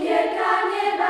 opieka nieba.